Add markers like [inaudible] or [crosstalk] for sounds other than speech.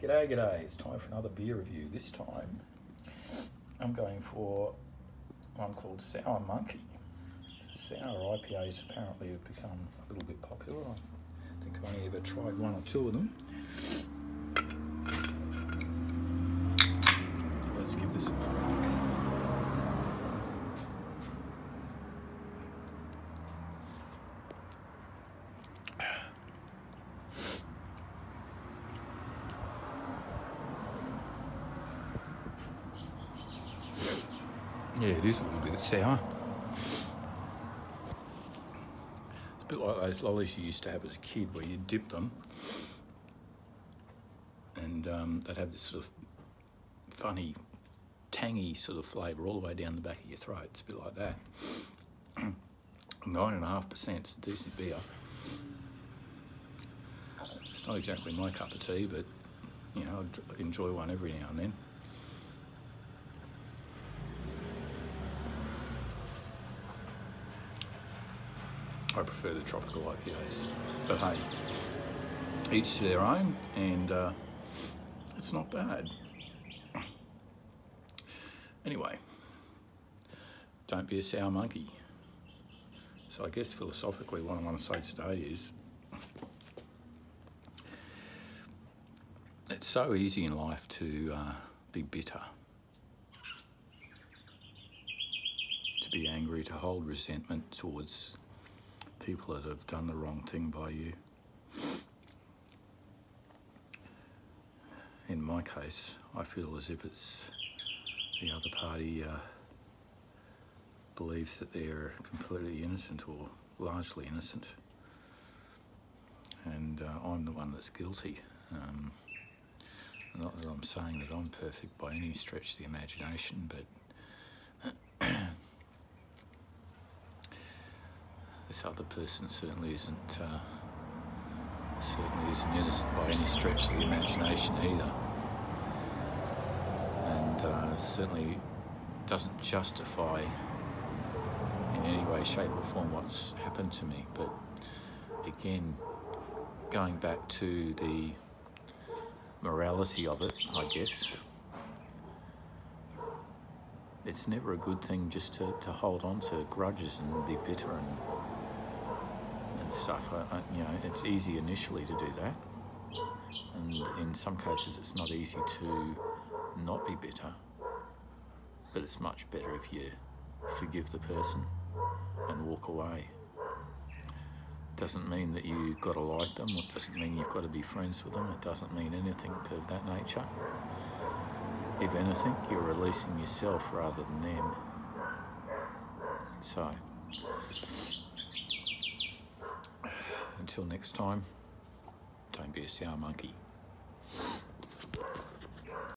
G'day, g'day. It's time for another beer review. This time I'm going for one called Sour Monkey. Sour IPAs apparently have become a little bit popular. I think I've only ever tried one or two of them. Let's give this a. Yeah, it is a little bit sour. It's a bit like those lollies you used to have as a kid where you dip them and um, they'd have this sort of funny, tangy sort of flavour all the way down the back of your throat. It's a bit like that. Nine and a decent beer. It's not exactly my cup of tea, but you know, I'd enjoy one every now and then. I prefer the tropical IPAs. But hey, each to their own, and uh, it's not bad. Anyway, don't be a sour monkey. So I guess philosophically what I want to say today is it's so easy in life to uh, be bitter, to be angry, to hold resentment towards people that have done the wrong thing by you. In my case, I feel as if it's the other party uh, believes that they're completely innocent or largely innocent, and uh, I'm the one that's guilty. Um, not that I'm saying that I'm perfect by any stretch of the imagination, but [clears throat] this other person certainly isn't uh, certainly isn't innocent by any stretch of the imagination either, and uh, certainly doesn't justify in any way, shape, or form what's happened to me. But again, going back to the morality of it, I guess. It's never a good thing just to, to hold on to grudges and be bitter and and stuff. I, I, you know, it's easy initially to do that, and in some cases, it's not easy to not be bitter. But it's much better if you forgive the person and walk away. Doesn't mean that you've got to like them. It doesn't mean you've got to be friends with them. It doesn't mean anything of that nature. If anything, you're releasing yourself rather than them. So. Until next time, don't be a sour monkey.